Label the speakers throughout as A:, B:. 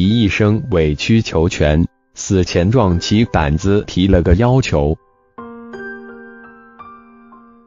A: 仪一生委曲求全，死前壮起胆子提了个要求。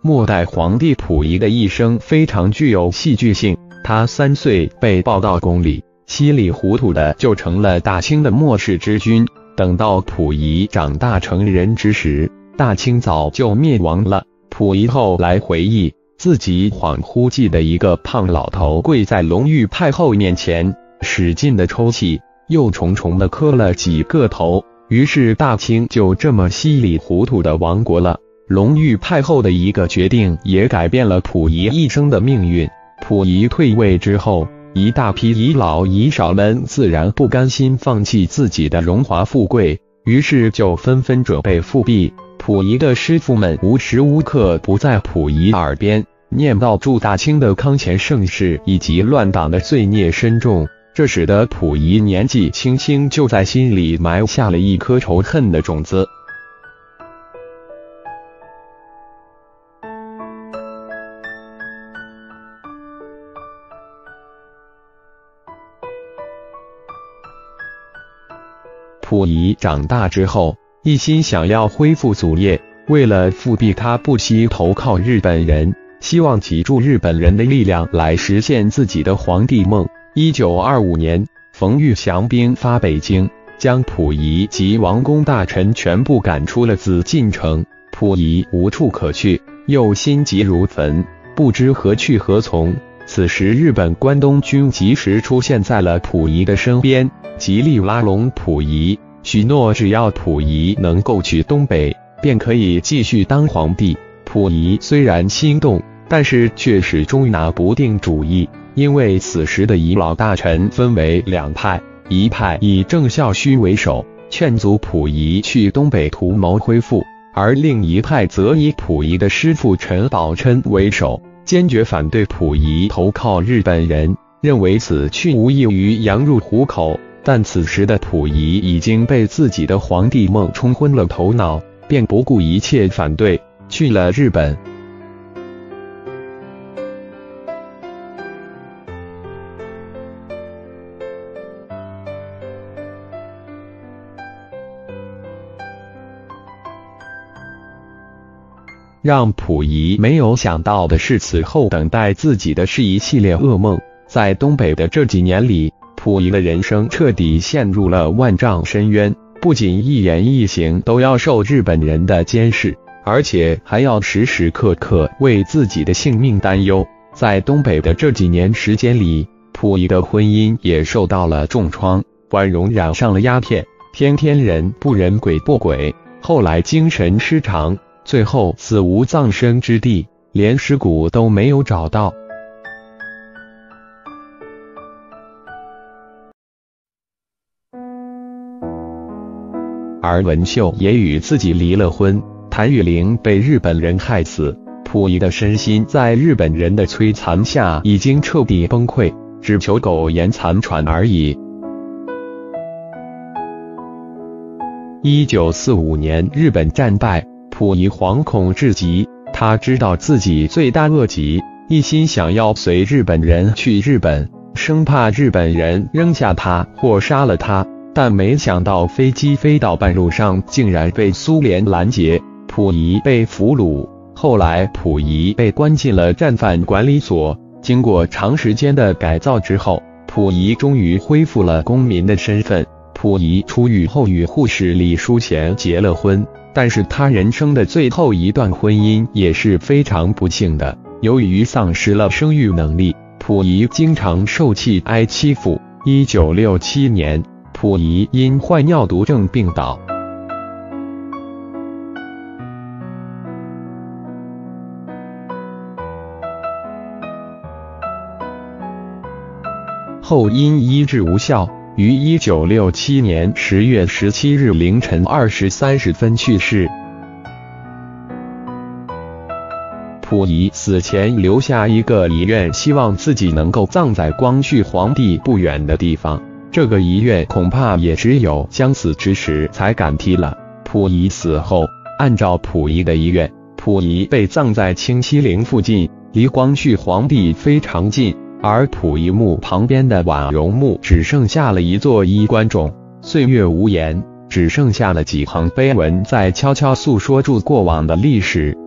A: 末代皇帝溥仪的一生非常具有戏剧性。他三岁被抱到宫里，稀里糊涂的就成了大清的末世之君。等到溥仪长大成人之时，大清早就灭亡了。溥仪后来回忆，自己恍惚记得一个胖老头跪在隆裕太后面前，使劲的抽泣，又重重的磕了几个头。于是大清就这么稀里糊涂的亡国了。隆裕太后的一个决定，也改变了溥仪一生的命运。溥仪退位之后，一大批遗老遗少们自然不甘心放弃自己的荣华富贵，于是就纷纷准备复辟。溥仪的师傅们无时无刻不在溥仪耳边念叨祝大清的康乾盛世以及乱党的罪孽深重，这使得溥仪年纪轻轻就在心里埋下了一颗仇恨的种子。溥仪长大之后，一心想要恢复祖业，为了复辟，他不惜投靠日本人，希望借助日本人的力量来实现自己的皇帝梦。一九二五年，冯玉祥兵发北京，将溥仪及王公大臣全部赶出了紫禁城。溥仪无处可去，又心急如焚，不知何去何从。此时，日本关东军及时出现在了溥仪的身边，极力拉拢溥仪，许诺只要溥仪能够去东北，便可以继续当皇帝。溥仪虽然心动，但是却始终拿不定主意，因为此时的遗老大臣分为两派，一派以郑孝胥为首，劝阻溥仪去东北图谋恢复；而另一派则以溥仪的师傅陈宝琛为首。坚决反对溥仪投靠日本人，认为此去无异于羊入虎口。但此时的溥仪已经被自己的皇帝梦冲昏了头脑，便不顾一切反对去了日本。让溥仪没有想到的是，此后等待自己的是一系列噩梦。在东北的这几年里，溥仪的人生彻底陷入了万丈深渊，不仅一言一行都要受日本人的监视，而且还要时时刻刻为自己的性命担忧。在东北的这几年时间里，溥仪的婚姻也受到了重创，婉容染上了鸦片，天天人不人鬼不鬼，后来精神失常。最后死无葬身之地，连尸骨都没有找到。而文秀也与自己离了婚，谭玉玲被日本人害死，溥仪的身心在日本人的摧残下已经彻底崩溃，只求苟延残喘而已。一九四五年，日本战败。溥仪惶恐至极，他知道自己罪大恶极，一心想要随日本人去日本，生怕日本人扔下他或杀了他。但没想到飞机飞到半路上，竟然被苏联拦截，溥仪被俘虏。后来，溥仪被关进了战犯管理所。经过长时间的改造之后，溥仪终于恢复了公民的身份。溥仪出狱后与护士李淑贤结了婚。但是他人生的最后一段婚姻也是非常不幸的。由于丧失了生育能力，溥仪经常受气挨欺负。一九六七年，溥仪因患尿毒症病倒，后因医治无效。于一九六七年十月十七日凌晨二时三十分去世。溥仪死前留下一个遗愿，希望自己能够葬在光绪皇帝不远的地方。这个遗愿恐怕也只有将死之时才敢提了。溥仪死后，按照溥仪的遗愿，溥仪被葬在清西陵附近，离光绪皇帝非常近。而溥仪墓旁边的婉容墓只剩下了一座衣冠冢，岁月无言，只剩下了几行碑文在悄悄诉说住过往的历史。